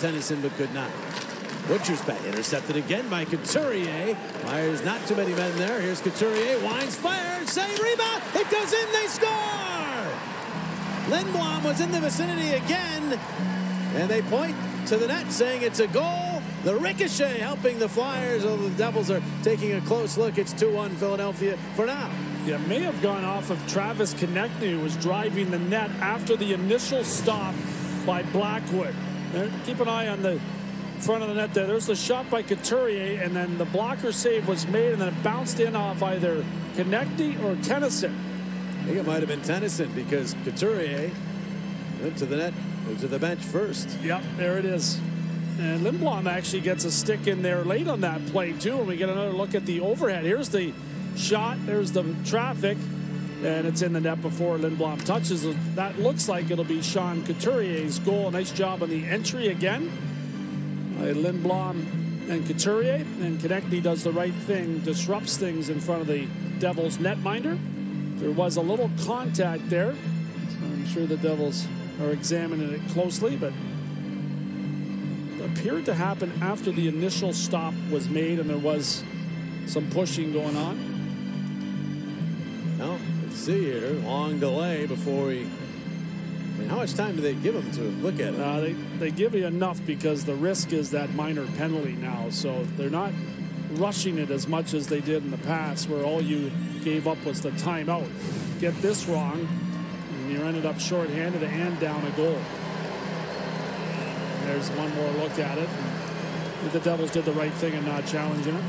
Tennyson, but could not. Butcher's bet intercepted again by Couturier. Fires not too many men there. Here's Couturier. Winds fire. Same rebound. It goes in. They score. Lindblom was in the vicinity again. And they point to the net saying it's a goal. The ricochet helping the Flyers. Although the Devils are taking a close look. It's 2-1 Philadelphia for now. Yeah, may have gone off of Travis Konecny, who was driving the net after the initial stop by Blackwood. And keep an eye on the front of the net there. There's the shot by Couturier, and then the blocker save was made, and then it bounced in off either Konecny or Tennyson. I think it might have been Tennyson because Couturier went to the net, went to the bench first. Yep, there it is. And Lindblom actually gets a stick in there late on that play, too. And we get another look at the overhead. Here's the shot. There's the traffic. And it's in the net before Lindblom touches it. That looks like it'll be Sean Couturier's goal. Nice job on the entry again by Lindblom and Couturier. And Konecny does the right thing, disrupts things in front of the Devils netminder. There was a little contact there. So I'm sure the Devils are examining it closely, but it appeared to happen after the initial stop was made and there was some pushing going on. Well, see here. Long delay before we. I mean, how much time do they give him to look at it? Uh, they, they give you enough because the risk is that minor penalty now. So they're not rushing it as much as they did in the past, where all you gave up was the timeout. Get this wrong, and you ended up shorthanded and down a goal. There's one more look at it. The Devils did the right thing in not challenging it.